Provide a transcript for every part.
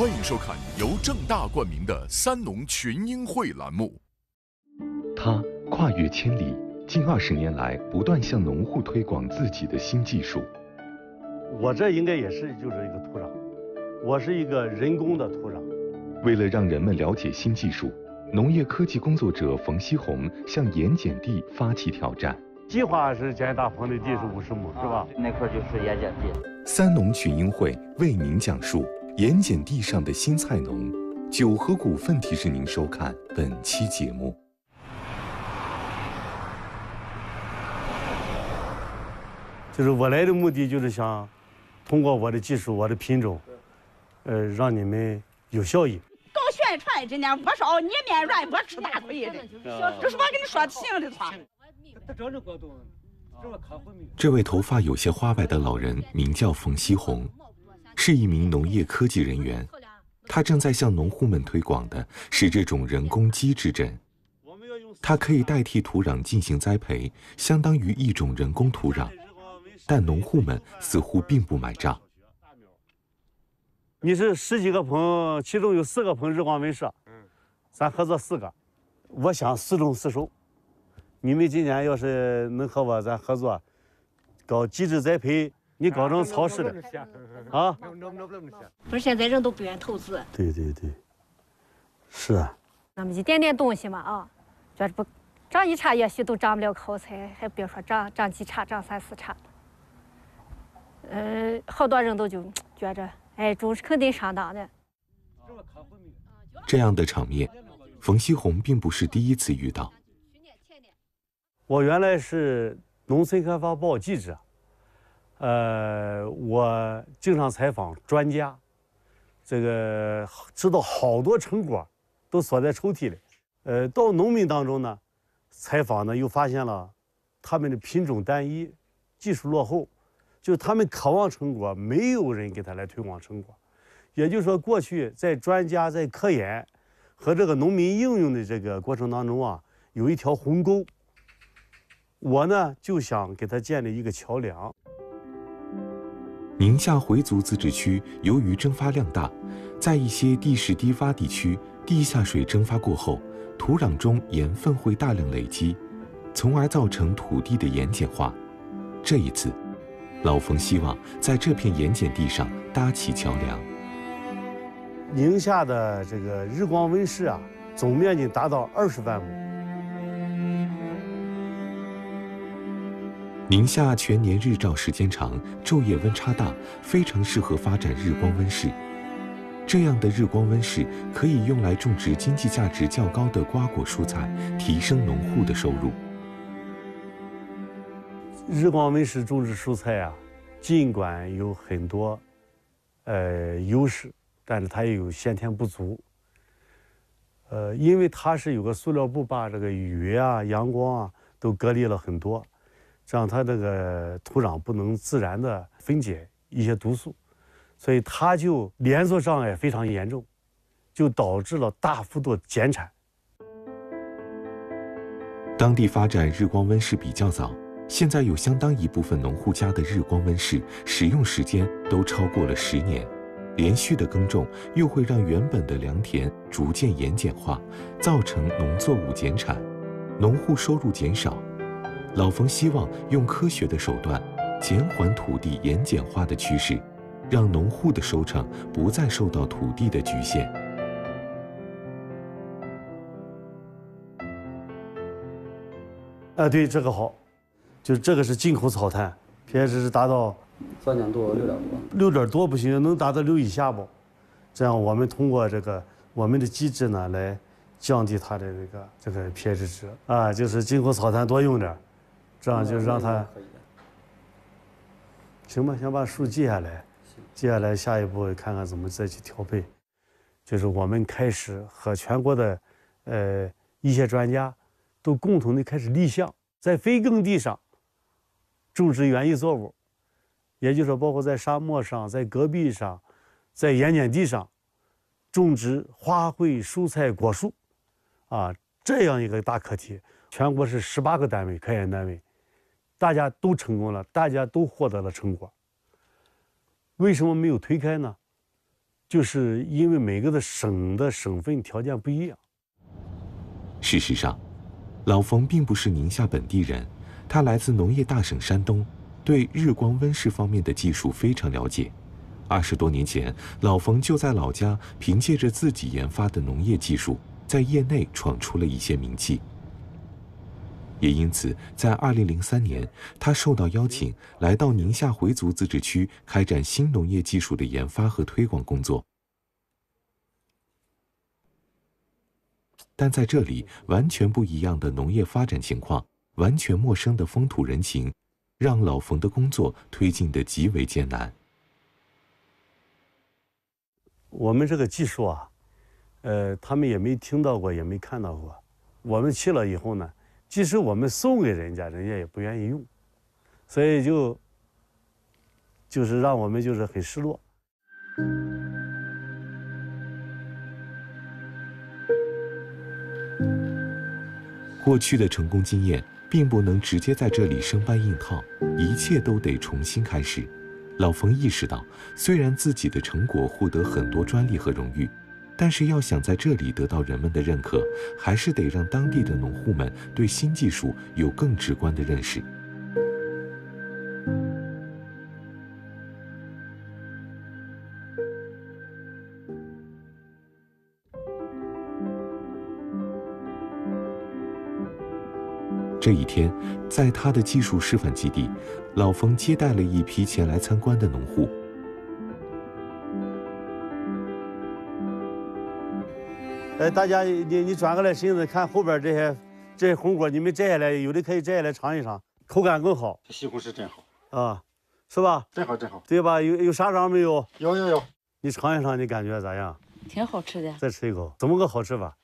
欢迎收看由正大冠名的三农群英会栏目。他跨越千里，近二十年来不断向农户推广自己的新技术。我这应该也是就是一个土壤，我是一个人工的土壤。为了让人们了解新技术，农业科技工作者冯锡红向盐碱地发起挑战。计划是建大棚的地是五十亩，是吧？那块就是盐碱地。三农群英会为您讲述盐碱地上的新菜农。九河股份提示您收看本期节目。就是我来的目的就是想通过我的技术、我的品种，呃，让你们有效益。搞宣传，今天不烧你面软，不吃大亏的。这是我跟你说心里话。这位头发有些花白的老人名叫冯西红，是一名农业科技人员。他正在向农户们推广的是这种人工基质针，它可以代替土壤进行栽培，相当于一种人工土壤。但农户们似乎并不买账。你是十几个棚，其中有四个棚日光温室，咱合作四个，我想四种四收。你们今年要是能和我咱合作，搞机制栽培，你搞成草式的啊？不是现在人都不愿投资。对对对，是啊。那么一点点东西嘛啊，觉着不长一茬，也许都长不了口菜，还别说长长几茬，长三四茬。呃，好多人都就觉着，哎，种是肯定上当的。这样的场面，冯锡红并不是第一次遇到。我原来是农村开发报记者，呃，我经常采访专家，这个知道好多成果都锁在抽屉里。呃，到农民当中呢，采访呢又发现了他们的品种单一，技术落后，就他们渴望成果，没有人给他来推广成果。也就是说，过去在专家在科研和这个农民应用的这个过程当中啊，有一条鸿沟。我呢就想给他建立一个桥梁。宁夏回族自治区由于蒸发量大，在一些地势低洼地区，地下水蒸发过后，土壤中盐分会大量累积，从而造成土地的盐碱化。这一次，老冯希望在这片盐碱地上搭起桥梁。宁夏的这个日光温室啊，总面积达到二十万亩。宁夏全年日照时间长，昼夜温差大，非常适合发展日光温室。这样的日光温室可以用来种植经济价值较高的瓜果蔬菜，提升农户的收入。日光温室种植蔬菜啊，尽管有很多呃优势，但是它也有先天不足。呃，因为它是有个塑料布把这个雨啊、阳光啊都隔离了很多。让它这个土壤不能自然的分解一些毒素，所以它就连锁障碍非常严重，就导致了大幅度减产。当地发展日光温室比较早，现在有相当一部分农户家的日光温室使用时间都超过了十年，连续的耕种又会让原本的良田逐渐盐碱化，造成农作物减产，农户收入减少。老冯希望用科学的手段减缓土地盐碱化的趋势，让农户的收成不再受到土地的局限。啊，对这个好，就是这个是进口草炭，pH 是达到酸碱度六点多，六点多不行，能达到六以下不？这样我们通过这个我们的机制呢，来降低它的这个这个 pH 值啊，就是进口草炭多用点。这样就让他行吧，先把数记下来，记下来，下一步看看怎么再去调配。就是我们开始和全国的呃一些专家都共同的开始立项，在非耕地上种植园艺作物，也就是说，包括在沙漠上、在戈壁上、在盐碱地上种植花卉、蔬菜、果树，啊，这样一个大课题，全国是十八个单位科研单位。大家都成功了，大家都获得了成果。为什么没有推开呢？就是因为每个的省的省份条件不一样。事实上，老冯并不是宁夏本地人，他来自农业大省山东，对日光温室方面的技术非常了解。二十多年前，老冯就在老家凭借着自己研发的农业技术，在业内闯出了一些名气。也因此，在二零零三年，他受到邀请来到宁夏回族自治区开展新农业技术的研发和推广工作。但在这里，完全不一样的农业发展情况，完全陌生的风土人情，让老冯的工作推进的极为艰难。我们这个技术啊，呃，他们也没听到过，也没看到过。我们去了以后呢？即使我们送给人家，人家也不愿意用，所以就就是让我们就是很失落。过去的成功经验并不能直接在这里生搬硬套，一切都得重新开始。老冯意识到，虽然自己的成果获得很多专利和荣誉。但是要想在这里得到人们的认可，还是得让当地的农户们对新技术有更直观的认识。这一天，在他的技术示范基地，老冯接待了一批前来参观的农户。哎，大家，你你转过来身子看后边这些这些红果，你们摘下来，有的可以摘下来尝一尝，口感更好。西红柿真好啊，是吧？真好真好，对吧？有有啥瓤没有？有有有。你尝一尝，你感觉咋样？挺好吃的。再吃一口，怎么个好吃法？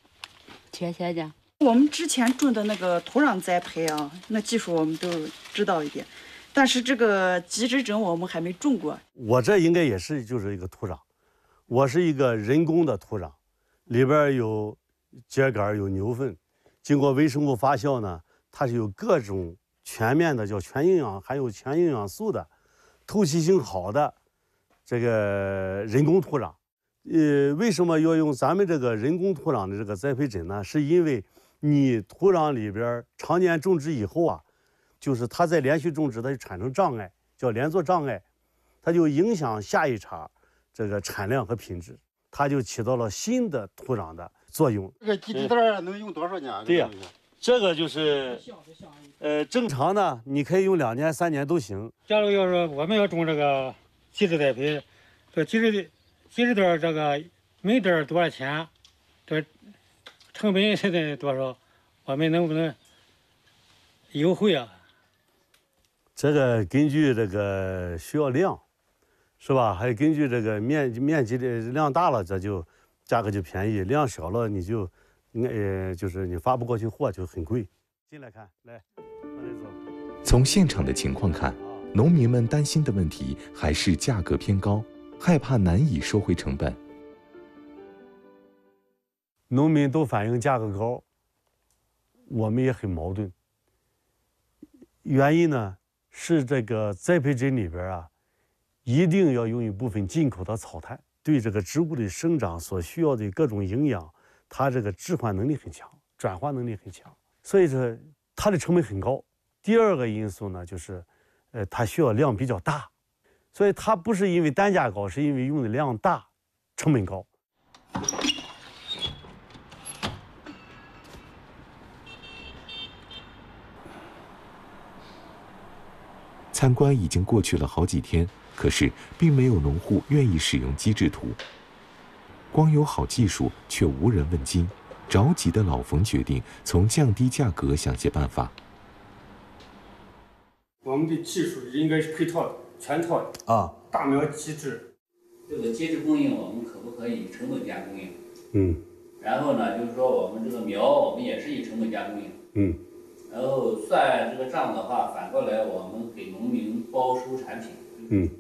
甜甜的。我们之前种的那个土壤栽培啊，那技术我们都知道一点，但是这个极致种我们还没种过。我这应该也是就是一个土壤，我是一个人工的土壤。里边有秸秆，有牛粪，经过微生物发酵呢，它是有各种全面的，叫全营养，含有全营养素的，透气性好的这个人工土壤。呃，为什么要用咱们这个人工土壤的这个栽培枕呢？是因为你土壤里边常年种植以后啊，就是它在连续种植，它就产生障碍，叫连作障碍，它就影响下一茬这个产量和品质。它就起到了新的土壤的作用。这个基地袋能用多少年？对呀，这个就是，呃，正常的你可以用两年、三年都行。假如要是我们要种这个基质栽培，这基质基质袋这个每袋多少钱？这成本现在多少？我们能不能优惠啊？这个根据这个需要量。是吧？还根据这个面面积的量大了，这就价格就便宜；量小了，你就，呃，就是你发不过去货就很贵。进来看，来，往里走。从现场的情况看，农民们担心的问题还是价格偏高，害怕难以收回成本。农民都反映价格高，我们也很矛盾。原因呢是这个栽培针里边啊。一定要用一部分进口的草炭，对这个植物的生长所需要的各种营养，它这个置换能力很强，转化能力很强，所以说它的成本很高。第二个因素呢，就是，呃，它需要量比较大，所以它不是因为单价高，是因为用的量大，成本高。参观已经过去了好几天。可是，并没有农户愿意使用机制图。光有好技术，却无人问津。着急的老冯决定从降低价格想些办法。我们的技术应该是配套的，全套的啊。大苗机制，这个机制供应，我们可不可以以成本价供应？嗯。然后呢，就是说我们这个苗，我们也是以成本价供应。嗯。然后算这个账的话，反过来我们给农民包收产品。嗯。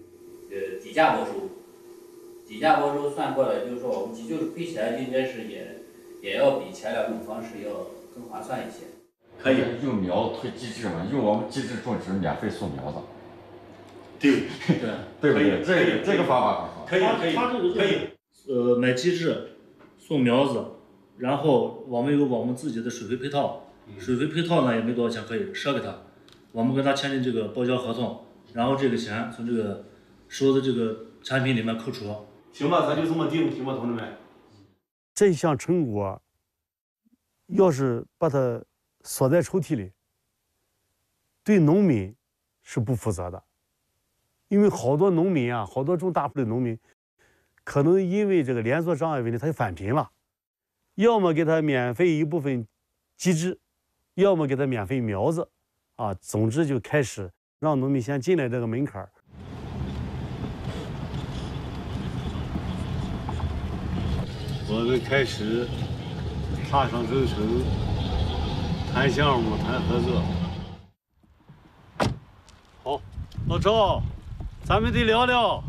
价包收，底价包收算过来，就是说我们急救配起来应该是也也要比前两种方式要更划算一些。可以用苗推机制嘛？用我们机制种植免费送苗子。对对 对不对？这个这个方法很好。可以可以可以。呃，买机制，送苗子，然后我们有我们自己的水肥配套，水肥配套呢也没多少钱可以赊给他，我们跟他签订这个报销合同，然后这个钱从这个收的这个产品里面扣除。行吧，咱就这么定，行吧，同志们。这项成果，要是把它锁在抽屉里，对农民是不负责的，因为好多农民啊，好多种大棚的农民，可能因为这个连锁障碍问题，他就返贫了，要么给他免费一部分机制，要么给他免费苗子，啊，总之就开始让农民先进来这个门槛我们开始踏上征程，谈项目、谈合作。好，老赵，咱们得聊聊。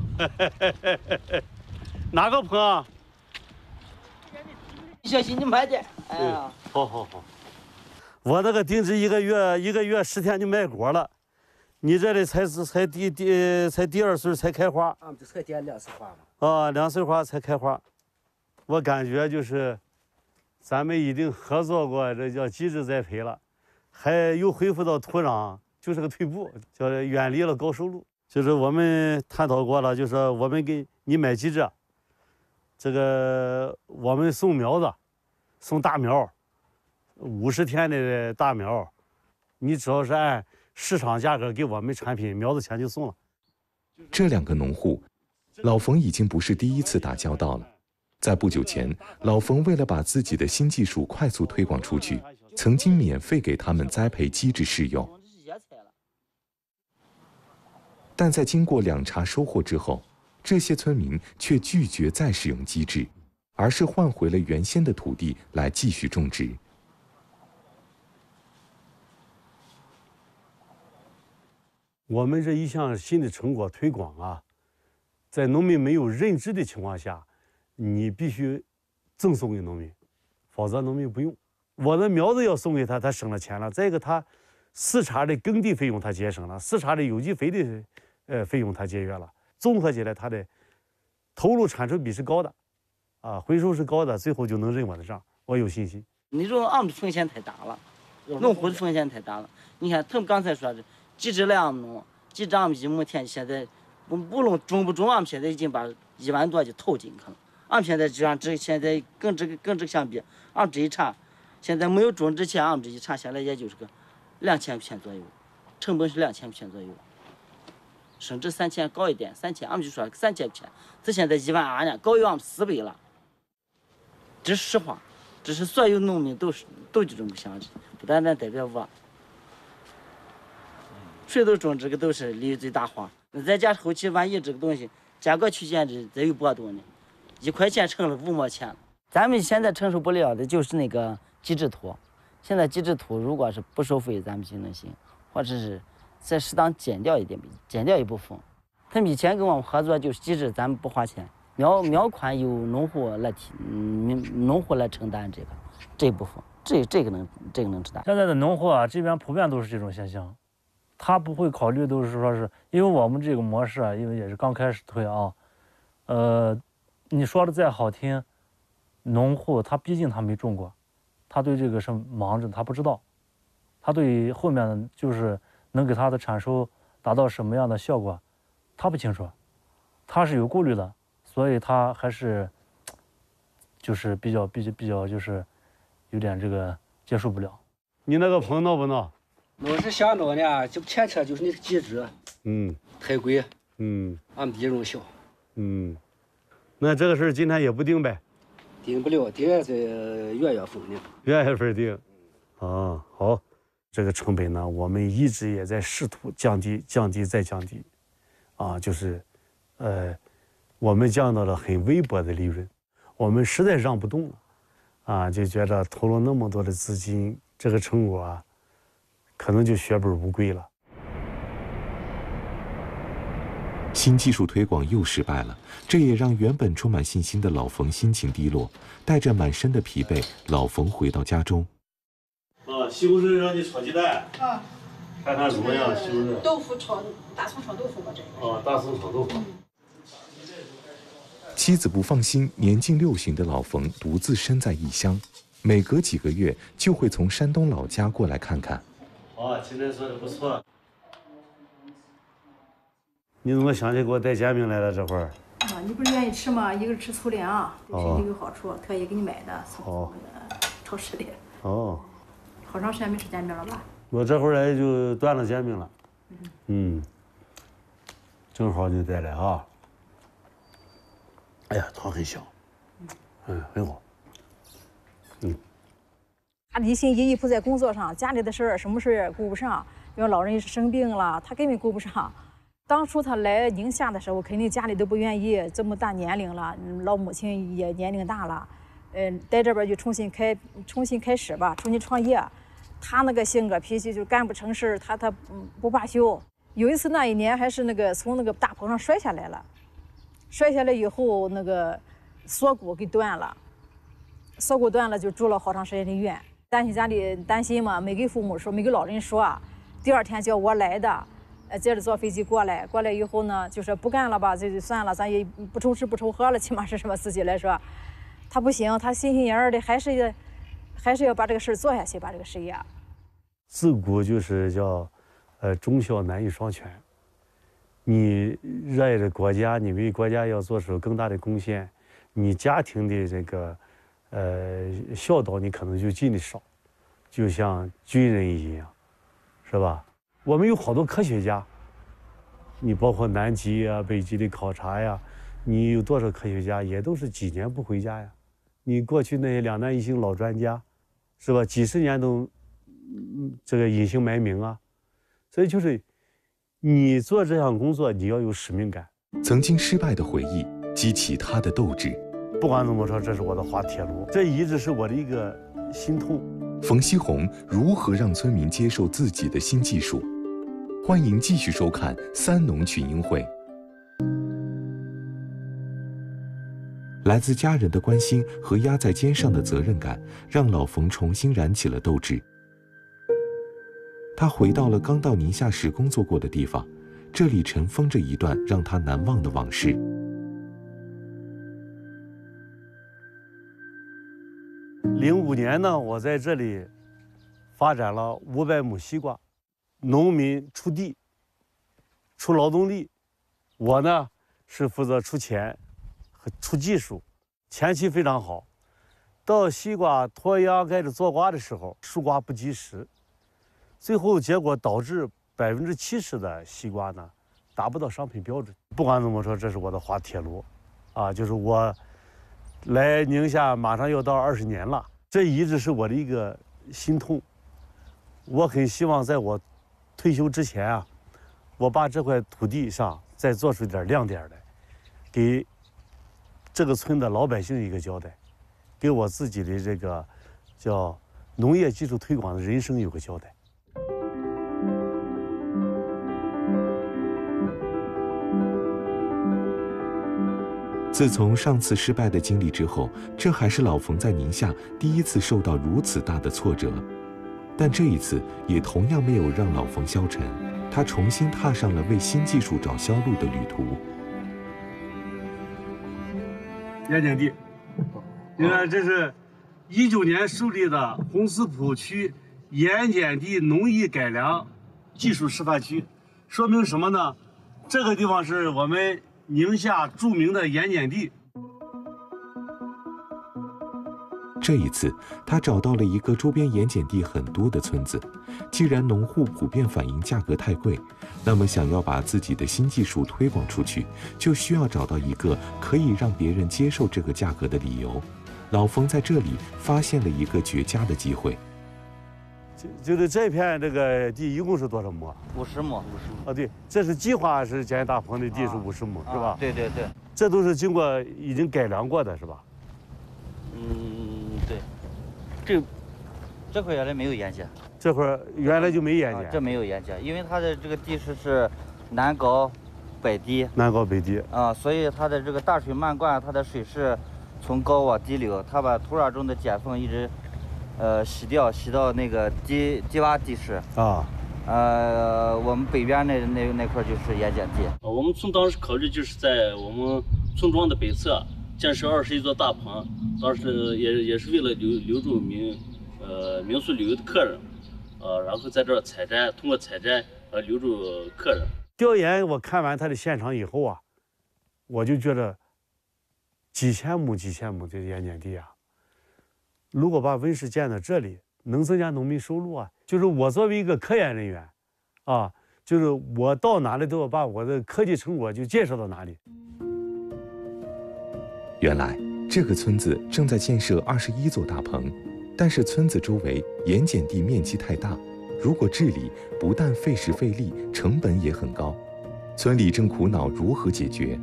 哪个棚啊？小心你慢点。哎呀，好好好。我那个定制一个月，一个月十天就卖果了。你这里才是才第第才第二穗才开花。俺们这才点两岁花嘛。啊，两穗花才开花。我感觉就是，咱们已经合作过，这叫机制栽培了，还又恢复到土壤，就是个退步，叫远离了高收入。就是我们探讨过了，就说我们给你买机制，这个我们送苗子，送大苗，五十天的大苗，你只要是按市场价格给我们产品苗子钱就送了。这两个农户，老冯已经不是第一次打交道了。在不久前，老冯为了把自己的新技术快速推广出去，曾经免费给他们栽培机制试用。但在经过两茬收获之后，这些村民却拒绝再使用机制，而是换回了原先的土地来继续种植。我们这一项新的成果推广啊，在农民没有认知的情况下。你必须赠送给农民，否则农民不用。我的苗子要送给他，他省了钱了。再一个，他四茬的耕地费用他节省了，四茬的有机肥的呃费用他节约了。综合起来，他的投入产出比是高的，啊，回收是高的，最后就能认我的账，我有信心。你说俺们风险太大了，农户的风险太大了。你看他们刚才说的，机制来俺们弄，机制俺们一亩田现在不不论种不种，俺们现在已经把一万多就投进去了。俺们现在就像，这现在跟这个跟这个相比，俺们这一茬，现在没有种之前，俺们这一茬下来也就是个两千片左右，成本是两千片左右，甚至三千高一点，三千，俺们就说三千片，这现在一万二呢，高于俺们四倍了。这是实话，这是所有农民都是都就这么想的，不单单代表我。谁都种这个都是利益最大化，那再加上后期万一这个东西价格区间这再有波动呢？一块钱成了五毛钱了，咱们现在承受不了的就是那个机制土。现在机制土如果是不收费，咱们就能行，或者是再适当减掉一点，减掉一部分。他们以前跟我们合作就是机制，咱们不花钱，苗苗款由农户来提，嗯，农户来承担这个这一部分，这这个能这个能承担。现在的农户啊，这边普遍都是这种现象，他不会考虑都是说是因为我们这个模式啊，因为也是刚开始推啊，呃。你说的再好听，农户他毕竟他没种过，他对这个是忙着，他不知道，他对后面就是能给他的产收达到什么样的效果，他不清楚，他是有顾虑的，所以他还是就是比较比较比较就是有点这个接受不了。你那个棚闹不闹？我是想闹呢，就前车就是那个机制，嗯，太贵，嗯，俺们利润小，嗯。那这个事儿今天也不定呗，定不了，定在元月份呢。元月份定，啊，好，这个成本呢，我们一直也在试图降低，降低再降低，啊，就是，呃，我们降到了很微薄的利润，我们实在让不动了，啊，就觉得投了那么多的资金，这个成果啊，可能就血本无归了。新技术推广又失败了，这也让原本充满信心的老冯心情低落，带着满身的疲惫，老冯回到家中。啊，西红柿让你炒鸡蛋。啊。看看怎么样？西红柿。豆腐炒大葱炒豆腐吧，这个。啊，大葱炒豆腐。妻子不放心年近六旬的老冯独自身在异乡，每隔几个月就会从山东老家过来看看。好，今天做的不错。你怎么想起给我带煎饼来了？这会儿？啊，你不是愿意吃吗？一个是吃粗粮，对身体有好处，特意给你买的，从那个 超市里。哦。好长时间没吃煎饼了吧？我这会儿来就端了煎饼了。嗯。正好你带来啊。哎呀，汤很香。嗯，很好。嗯。他一心一意扑在工作上，家里的事儿什么事儿也顾不上。因为老人是生病了，他根本顾不上。当初他来宁夏的时候，肯定家里都不愿意。这么大年龄了，老母亲也年龄大了，嗯，在这边就重新开，重新开始吧，重新创业。他那个性格脾气就干不成事他他不罢休。有一次那一年还是那个从那个大坡上摔下来了，摔下来以后那个锁骨给断了，锁骨断了就住了好长时间的院。担心家里担心嘛，没给父母说，没给老人说。第二天叫我来的，呃，接着坐飞机过来。过来以后呢，就说不干了吧，这就算了，咱也不愁吃不愁喝了，起码是什么自己来说。他不行，他心心眼儿的，还是要，还是要把这个事儿做下去，把这个事业。自古就是叫，呃，忠孝难于双全。你热爱着国家，你为国家要做出更大的贡献，你家庭的这个。呃，孝道你可能就尽的少，就像军人一样，是吧？我们有好多科学家，你包括南极啊、北极的考察呀，你有多少科学家也都是几年不回家呀？你过去那些两弹一星老专家，是吧？几十年都嗯这个隐姓埋名啊，所以就是你做这项工作，你要有使命感。曾经失败的回忆激起他的斗志。不管怎么说，这是我的滑铁卢，这一直是我的一个心痛。冯锡红如何让村民接受自己的新技术？欢迎继续收看《三农群英会》。来自家人的关心和压在肩上的责任感，让老冯重新燃起了斗志。他回到了刚到宁夏时工作过的地方，这里尘封着一段让他难忘的往事。零五年呢，我在这里发展了五百亩西瓜，农民出地，出劳动力，我呢是负责出钱和出技术，前期非常好。到西瓜脱秧开始做瓜的时候，收瓜不及时，最后结果导致百分之七十的西瓜呢达不到商品标准。不管怎么说，这是我的滑铁卢，啊，就是我。来宁夏马上要到二十年了，这一直是我的一个心痛。我很希望在我退休之前啊，我把这块土地上再做出点亮点来，给这个村的老百姓一个交代，给我自己的这个叫农业技术推广的人生有个交代。自从上次失败的经历之后，这还是老冯在宁夏第一次受到如此大的挫折，但这一次也同样没有让老冯消沉，他重新踏上了为新技术找销路的旅途。盐碱地，你看这是一九年树立的红石铺区盐碱地农艺改良技术示范区，说明什么呢？这个地方是我们。宁夏著名的盐碱地。这一次，他找到了一个周边盐碱地很多的村子。既然农户普遍反映价格太贵，那么想要把自己的新技术推广出去，就需要找到一个可以让别人接受这个价格的理由。老冯在这里发现了一个绝佳的机会。就就是这片这个地一共是多少亩？五十亩，五十亩。啊，对，这是计划是建大棚的地是五十亩，是吧？对对对，这都是经过已经改良过的，是吧？嗯，对。这这块原来没有盐碱，这块原来就没盐碱。这没有盐碱，因为它的这个地势是南高北低。南高北低。啊，所以它的这个大水漫灌，它的水是从高往低流，它把土壤中的碱分一直。呃，洗掉，洗到那个低低洼地势啊。呃，我们北边那那那块就是盐碱地。我们村当时考虑就是在我们村庄的北侧建设二十一座大棚，当时也也是为了留留住民呃民宿旅游的客人，呃，然后在这采摘，通过采摘呃留住客人。调研我看完他的现场以后啊，我就觉得几千亩几千亩的盐碱地啊，如果把温室建在这里，能增加农民收入啊。就是我作为一个科研人员，啊，就是我到哪里都要把我的科技成果就介绍到哪里。原来这个村子正在建设二十一座大棚，但是村子周围盐碱地面积太大，如果治理不但费时费力，成本也很高。村里正苦恼如何解决。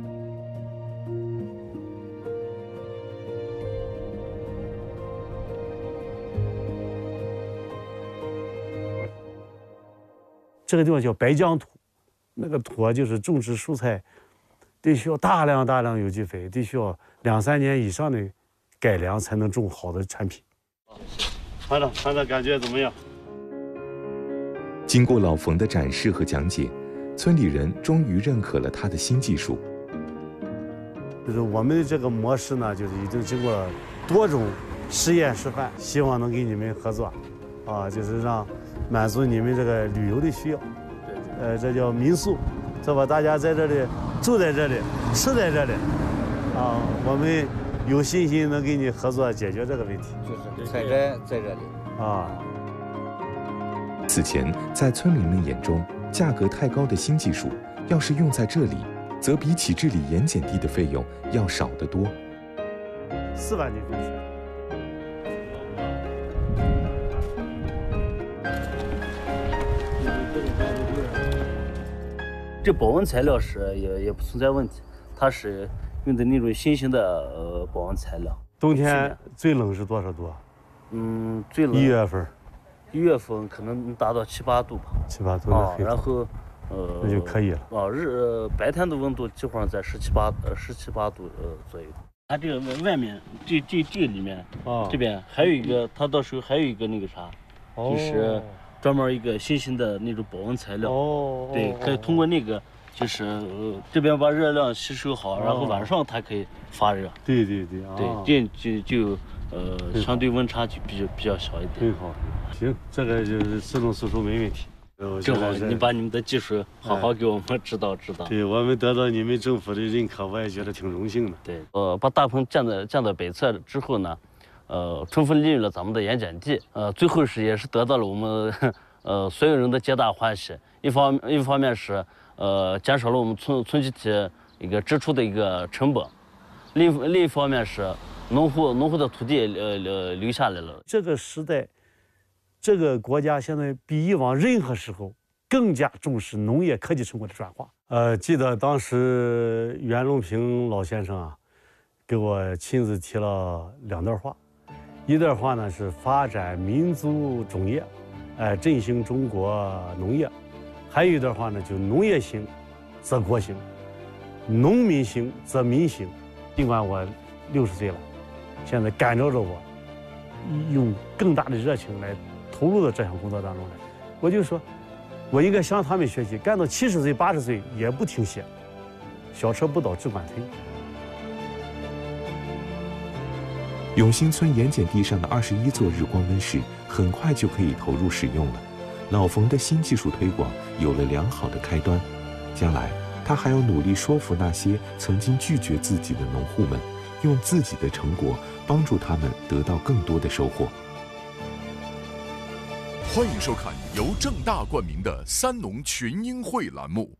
这个地方叫白浆土，那个土啊，就是种植蔬菜，得需要大量大量有机肥，得需要两三年以上的改良才能种好的产品。团长，团长感觉怎么样？经过老冯的展示和讲解，村里人终于认可了他的新技术。就是我们的这个模式呢，就是已经经过多种实验示范，希望能跟你们合作，啊，就是让。满足你们这个旅游的需要，呃，这叫民宿，是吧？大家在这里住在这里，吃在这里，啊，我们有信心能跟你合作解决这个问题。就是采摘在这里啊。此前，在村民们眼中，价格太高的新技术，要是用在这里，则比起治理盐碱地的费用要少得多。四万斤分水。这保温材料是也也不存在问题，它是用的那种新型的呃保温材料。冬天最冷是多少度？嗯，最冷一月份。一月份可能能达到七八度吧。七八度啊，然后呃那就可以了。啊，日白天的温度基本上在十七八呃十七八度呃左右。它这个外外面这这这里面啊这边还有一个，它到时候还有一个那个啥，就是。专门一个新型的那种保温材料，哦，对，可以通过那个，就是呃这边把热量吸收好，然后晚上它可以发热。对对对，对，这样就就呃相对温差就比较比较小一点。很好，行，这个就是自动输出没问题。正好你把你们的技术好好给我们指导指导。对我们得到你们政府的认可，我也觉得挺荣幸的。对，呃，把大棚建在建在北侧之后呢。呃，充分利用了咱们的盐碱地，呃，最后是也是得到了我们 呃所有人的皆大欢喜。一方一方面是呃减少了我们村村集体一个支出的一个成本，另另一方面是农户农户的土地呃留留下来了。这个时代，这个国家现在比以往任何时候更加重视农业科技成果的转化。呃，记得当时袁隆平老先生啊，给我亲自提了两段话。一段话呢是发展民族种业，哎，振兴中国农业；还有一段话呢，就农业兴则国兴，农民兴则民兴。尽管我六十岁了，现在感召着我，用更大的热情来投入到这项工作当中来。我就说，我应该向他们学习，干到七十岁、八十岁也不停歇，小车不倒只管推。永兴村盐碱地上的二十一座日光温室很快就可以投入使用了，老冯的新技术推广有了良好的开端。将来他还要努力说服那些曾经拒绝自己的农户们，用自己的成果帮助他们得到更多的收获。欢迎收看由正大冠名的三农群英会栏目。